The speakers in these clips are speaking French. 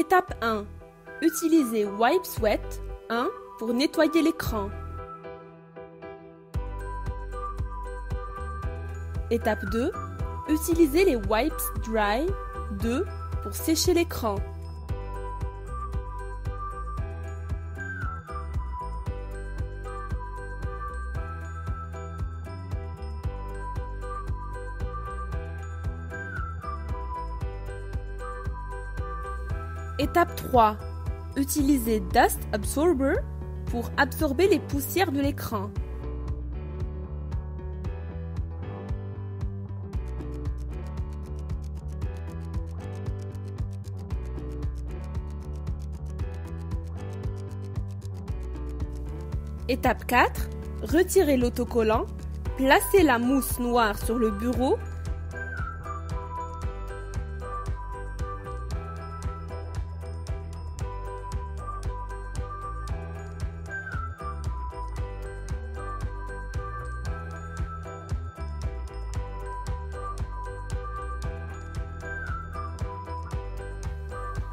Étape 1. Utilisez Wipe Sweat 1 pour nettoyer l'écran. Étape 2. Utilisez les Wipes Dry 2 pour sécher l'écran. Étape 3. Utilisez Dust Absorber pour absorber les poussières de l'écran. Étape 4. Retirez l'autocollant, placez la mousse noire sur le bureau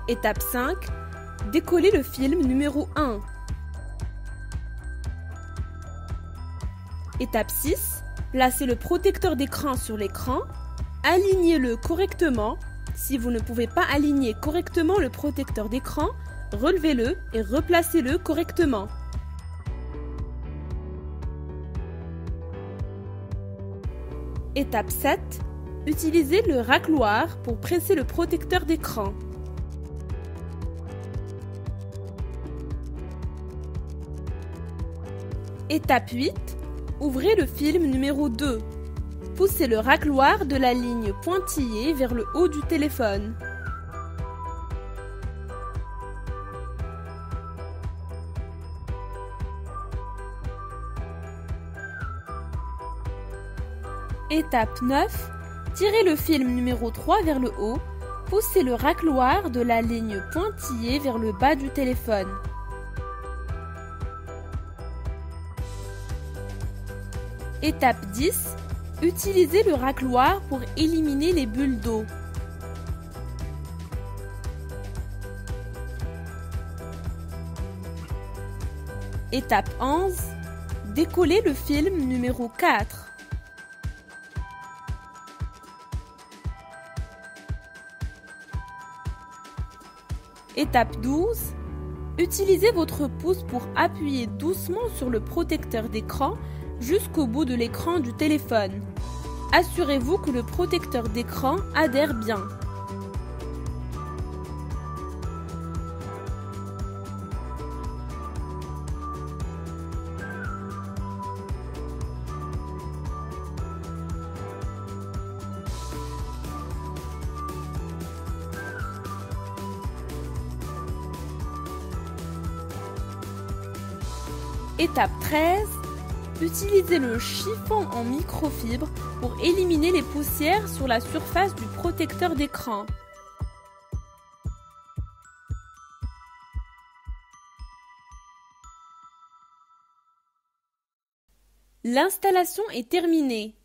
Étape 5. Décollez le film numéro 1. Étape 6. Placez le protecteur d'écran sur l'écran. Alignez-le correctement. Si vous ne pouvez pas aligner correctement le protecteur d'écran, relevez-le et replacez-le correctement. Étape 7. Utilisez le racloir pour presser le protecteur d'écran. Étape 8. Ouvrez le film numéro 2. Poussez le racloir de la ligne pointillée vers le haut du téléphone. Étape 9. Tirez le film numéro 3 vers le haut. Poussez le racloir de la ligne pointillée vers le bas du téléphone. Étape 10. Utilisez le racloir pour éliminer les bulles d'eau. Étape 11. Décollez le film numéro 4. Étape 12. Utilisez votre pouce pour appuyer doucement sur le protecteur d'écran jusqu'au bout de l'écran du téléphone. Assurez-vous que le protecteur d'écran adhère bien. Étape 13. Utilisez le chiffon en microfibre pour éliminer les poussières sur la surface du protecteur d'écran. L'installation est terminée.